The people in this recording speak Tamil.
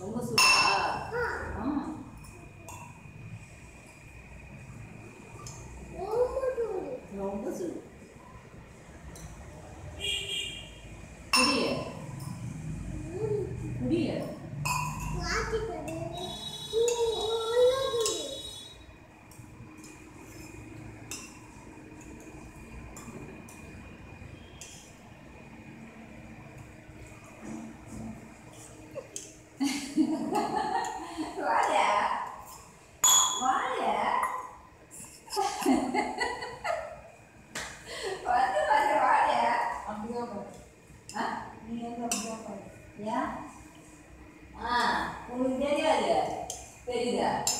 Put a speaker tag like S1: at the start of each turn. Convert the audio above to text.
S1: ரொம்ப சூப்பரா? ரொம்ப சூடு குடிய குடிய ya nah kemudian dia ada Tidak.